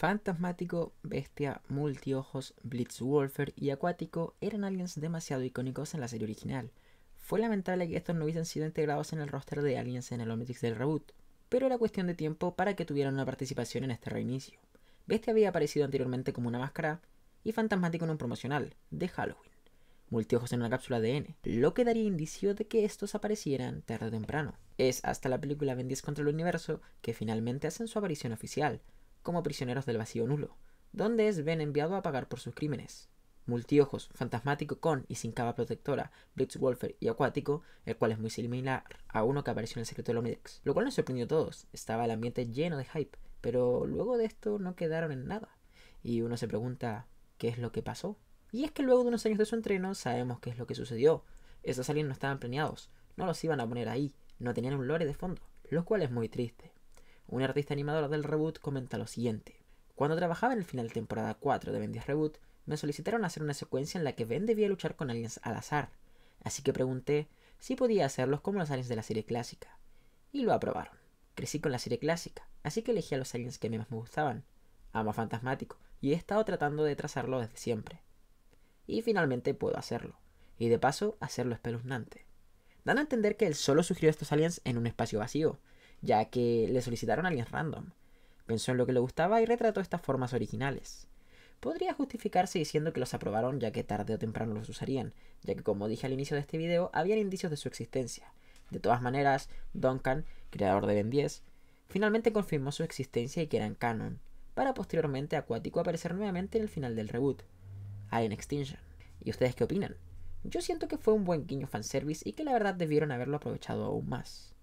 Fantasmático, Bestia, Multiojos, Blitzwolfer y Acuático eran aliens demasiado icónicos en la serie original. Fue lamentable que estos no hubiesen sido integrados en el roster de aliens en el Omnitrix del reboot, pero era cuestión de tiempo para que tuvieran una participación en este reinicio. Bestia había aparecido anteriormente como una máscara y Fantasmático en un promocional de Halloween. Multiojos en una cápsula de N, lo que daría indicio de que estos aparecieran tarde o temprano. Es hasta la película Ben 10 contra el universo que finalmente hacen su aparición oficial, como prisioneros del vacío nulo, donde es Ben enviado a pagar por sus crímenes. Multiojos, fantasmático con y sin capa protectora, Blitzwolfer y acuático, el cual es muy similar a uno que apareció en el secreto del Omnidex, lo cual nos sorprendió a todos. Estaba el ambiente lleno de hype, pero luego de esto no quedaron en nada. Y uno se pregunta, ¿qué es lo que pasó? Y es que luego de unos años de su entreno sabemos qué es lo que sucedió. Esos aliens no estaban planeados, no los iban a poner ahí, no tenían un lore de fondo, lo cual es muy triste. Un artista animador del reboot comenta lo siguiente. Cuando trabajaba en el final de temporada 4 de Ben 10 Reboot, me solicitaron hacer una secuencia en la que Ben debía luchar con aliens al azar, así que pregunté si podía hacerlos como los aliens de la serie clásica, y lo aprobaron. Crecí con la serie clásica, así que elegí a los aliens que más me gustaban. Amo Fantasmático, y he estado tratando de trazarlo desde siempre. Y finalmente puedo hacerlo, y de paso hacerlo espeluznante. Dando a entender que él solo sugirió estos aliens en un espacio vacío, ya que le solicitaron aliens random. Pensó en lo que le gustaba y retrató estas formas originales. Podría justificarse diciendo que los aprobaron ya que tarde o temprano los usarían, ya que como dije al inicio de este video, habían indicios de su existencia. De todas maneras, Duncan, creador de Ben 10, finalmente confirmó su existencia y que eran canon, para posteriormente Acuático aparecer nuevamente en el final del reboot, Alien Extinction. ¿Y ustedes qué opinan? Yo siento que fue un buen guiño fanservice y que la verdad debieron haberlo aprovechado aún más.